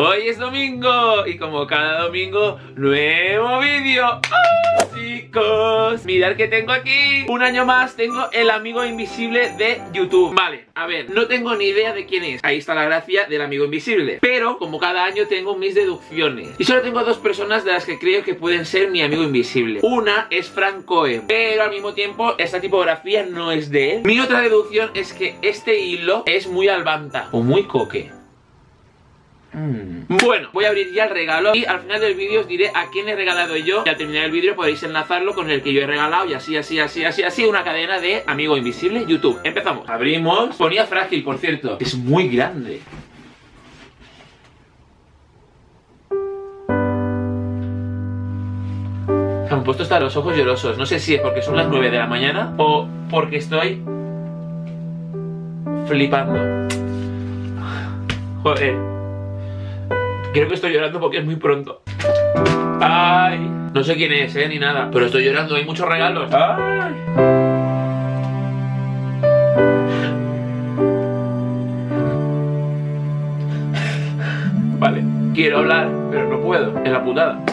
Hoy es domingo y como cada domingo, nuevo vídeo. ¡Ah! Chicos, mirad que tengo aquí Un año más tengo el amigo invisible de YouTube Vale, a ver, no tengo ni idea de quién es Ahí está la gracia del amigo invisible Pero, como cada año tengo mis deducciones Y solo tengo dos personas de las que creo que pueden ser mi amigo invisible Una es Frank Cohen Pero al mismo tiempo, esta tipografía no es de él Mi otra deducción es que este hilo es muy albanta O muy coque. Bueno, voy a abrir ya el regalo y al final del vídeo os diré a quién he regalado yo y al terminar el vídeo podéis enlazarlo con el que yo he regalado y así, así, así, así, así, una cadena de Amigo Invisible YouTube. Empezamos. Abrimos. Ponía frágil, por cierto. Es muy grande. Me han puesto hasta los ojos llorosos. No sé si es porque son las 9 de la mañana o porque estoy flipando. Joder. Creo que estoy llorando porque es muy pronto. Ay, no sé quién es, eh, ni nada. Pero estoy llorando, hay muchos regalos. Ay. Vale, quiero hablar, pero no puedo. Es la putada.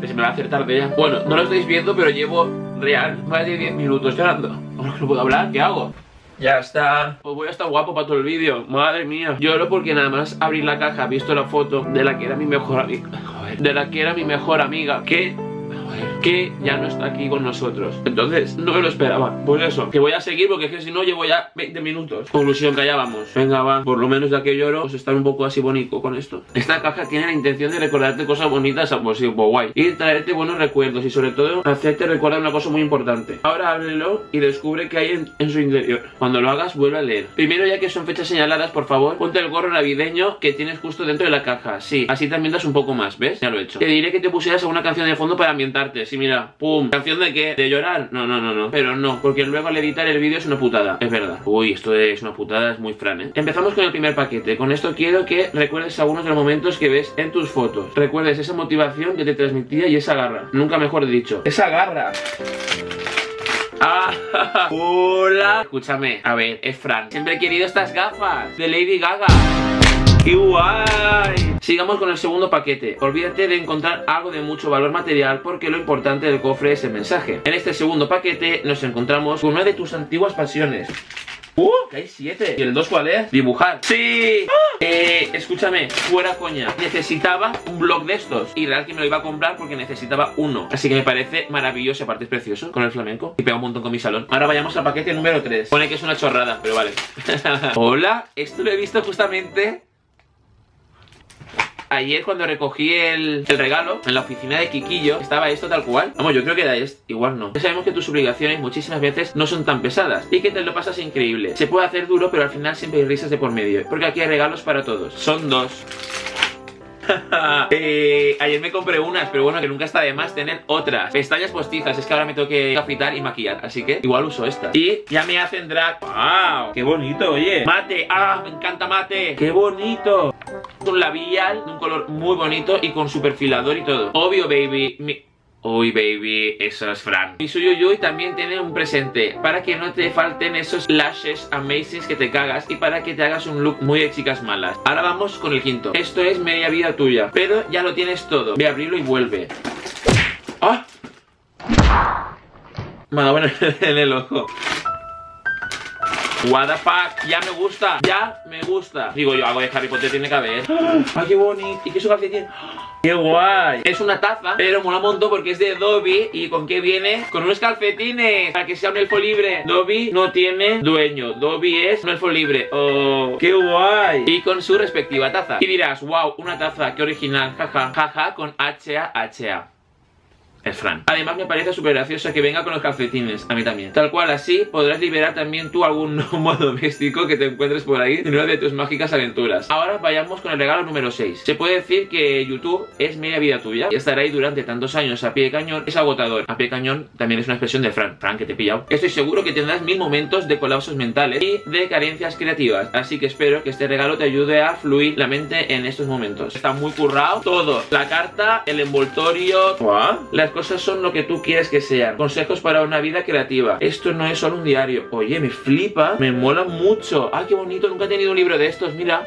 Que se me va a hacer tarde ya. Bueno, no lo estáis viendo, pero llevo real más de 10 minutos llorando. Ahora no puedo hablar, ¿qué hago? Ya está. Pues voy a estar guapo para todo el vídeo. Madre mía. Lloro porque nada más abrir la caja, visto la foto de la que era mi mejor amiga. De la que era mi mejor amiga. Que que ya no está aquí con nosotros. Entonces, no me lo esperaba. Pues eso, que voy a seguir porque es que si no llevo ya 20 minutos. Conclusión, que allá vamos. Venga, va. Por lo menos ya que lloro, pues estar un poco así bonito con esto. Esta caja tiene la intención de recordarte cosas bonitas, pues sí, pues guay. Y traerte buenos recuerdos y sobre todo hacerte recordar una cosa muy importante. Ahora ábrelo y descubre qué hay en, su interior. Cuando lo hagas, vuelve a leer. Primero, ya que son fechas señaladas, por favor, ponte el gorro navideño que tienes justo dentro de la caja. Sí, así te ambientas un poco más, ¿ves? Ya lo he hecho. Te diré que te pusieras alguna canción de fondo para ambientarte. Sí, mira, pum. ¿Canción de qué? ¿De llorar? No, no, no, no. Pero no, porque luego al editar el vídeo es una putada. Es verdad. Uy, esto es una putada, es muy fran, ¿eh? Empezamos con el primer paquete. Con esto quiero que recuerdes algunos de los momentos que ves en tus fotos. Recuerdes esa motivación que te transmitía y esa garra. Nunca mejor dicho. ¡Esa garra! Ah, hola. Escúchame, a ver, es Fran. Siempre he querido estas gafas de Lady Gaga. ¡Qué guay! Sigamos con el segundo paquete. Olvídate de encontrar algo de mucho valor material porque lo importante del cofre es el mensaje. En este segundo paquete nos encontramos con una de tus antiguas pasiones. ¡Uh! Que hay siete. ¿Y el dos cuál es? Dibujar. ¡Sí! Eh, escúchame, fuera coña. Necesitaba un blog de estos. Y real que me lo iba a comprar porque necesitaba uno. Así que me parece maravilloso. Aparte es precioso con el flamenco. Y pega un montón con mi salón. Ahora vayamos al paquete número 3. Pone que es una chorrada, pero vale. Hola, esto lo he visto justamente ayer cuando recogí el, regalo en la oficina de Kikillo, estaba esto tal cual. Vamos, yo creo que era esto, igual no. Ya sabemos que tus obligaciones muchísimas veces no son tan pesadas y que te lo pasas increíble. Se puede hacer duro, pero al final siempre hay risas de por medio. Porque aquí hay regalos para todos. Son dos. eh, ayer me compré unas, pero bueno, que nunca está de más tener otras. Pestañas postizas, es que ahora me tengo que capitar y maquillar, así que igual uso estas. Y ya me hacen drag. ¡Wow! ¡Qué bonito, oye! ¡Mate! ¡Ah! Me encanta mate. ¡Qué bonito! Un labial de un color muy bonito y con su perfilador y todo. Obvio, baby. Mi Uy, baby, eso es Fran. Mi Suyuyuy también tiene un presente para que no te falten esos lashes amazing que te cagas y para que te hagas un look muy de chicas malas. Ahora vamos con el quinto. Esto es media vida tuya, pero ya lo tienes todo. Ve a abrirlo y vuelve. ¡Ah! Me ha dado en el ojo. What the fuck, ya me gusta, ya me gusta Digo yo, algo de Harry Potter tiene que haber ¡Ay, qué bonito! ¿Y qué su tiene? ¡Qué guay! Es una taza, pero mola un montón porque es de Dobby ¿Y con qué viene? Con unos calcetines Para que sea un elfo libre Dobby no tiene dueño Dobby es un elfo libre ¡Oh! ¡Qué guay! Y con su respectiva taza Y dirás, wow, una taza, qué original Jaja, jaja, con H-A-H-A es Fran. Además me parece súper gracioso que venga con los calcetines, a mí también. Tal cual así podrás liberar también tú algún gnomo doméstico que te encuentres por ahí en una de tus mágicas aventuras. Ahora vayamos con el regalo número 6. Se puede decir que YouTube es media vida tuya y estar ahí durante tantos años a pie de cañón es agotador. A pie de cañón también es una expresión de Fran. Fran, que te he pillado. Estoy seguro que tendrás mil momentos de colapsos mentales y de carencias creativas. Así que espero que este regalo te ayude a fluir la mente en estos momentos. Está muy currado todo. La carta, el envoltorio, las cosas son lo que tú quieres que sean. Consejos para una vida creativa. Esto no es solo un diario. Oye, me flipa, me mola mucho. ¡Ay, qué bonito! Nunca he tenido un libro de estos, mira.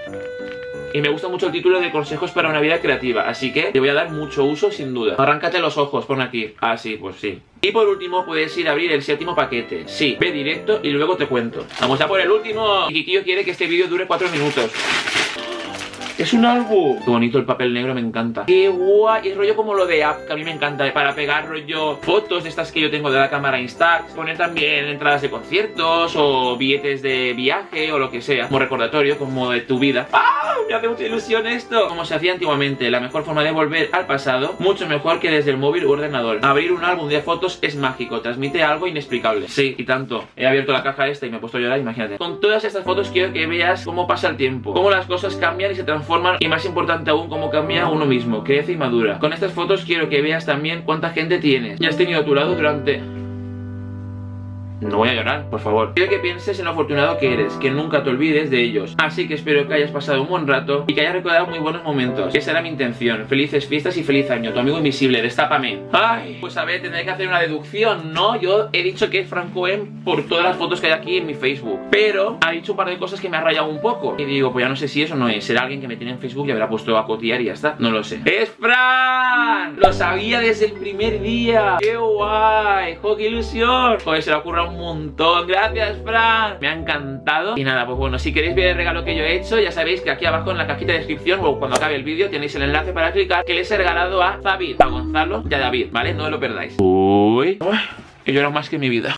Y me gusta mucho el título de consejos para una vida creativa, así que le voy a dar mucho uso sin duda. Arráncate los ojos, pon aquí. Ah, sí, pues sí. Y por último puedes ir a abrir el séptimo paquete Sí, ve directo y luego te cuento Vamos a por el último Kikillo quiere que este vídeo dure 4 minutos es un álbum. Qué bonito el papel negro, me encanta. Qué guay. Es rollo como lo de app, que a mí me encanta. Para pegar rollo fotos de estas que yo tengo de la cámara Instax. Poner también entradas de conciertos o billetes de viaje o lo que sea. Como recordatorio, como de tu vida. ¡Ah! Me hace mucha ilusión esto. Como se hacía antiguamente, la mejor forma de volver al pasado. Mucho mejor que desde el móvil u ordenador. Abrir un álbum de fotos es mágico. Transmite algo inexplicable. Sí, y tanto. He abierto la caja esta y me he puesto a llorar, imagínate. Con todas estas fotos quiero que veas cómo pasa el tiempo. Cómo las cosas cambian y se transforman y más importante aún cómo cambia uno mismo, crece y madura. Con estas fotos quiero que veas también cuánta gente tienes y has tenido a tu lado durante no voy a llorar, por favor. Quiero que pienses en lo afortunado que eres, que nunca te olvides de ellos. Así que espero que hayas pasado un buen rato y que hayas recordado muy buenos momentos. Esa era mi intención. Felices fiestas y feliz año. Tu amigo invisible, destápame. Ay, pues a ver, tendré que hacer una deducción, ¿no? Yo he dicho que es Franco M por todas las fotos que hay aquí en mi Facebook. Pero ha dicho un par de cosas que me ha rayado un poco. Y digo, pues ya no sé si eso no es. Será alguien que me tiene en Facebook y habrá puesto a cotiar y ya está. No lo sé. ¡Es Fran! Lo sabía desde el primer día. ¡Qué guay! ¡Jo, qué ilusión! Joder, se le ocurra un montón. Gracias, Fran. Me ha encantado. Y nada, pues bueno, si queréis ver el regalo que yo he hecho Ya sabéis que aquí abajo en la cajita de descripción O cuando acabe el vídeo tenéis el enlace para clicar Que les he regalado a David, a Gonzalo y a David ¿Vale? No lo perdáis. Uy, Uy. he llorado más que mi vida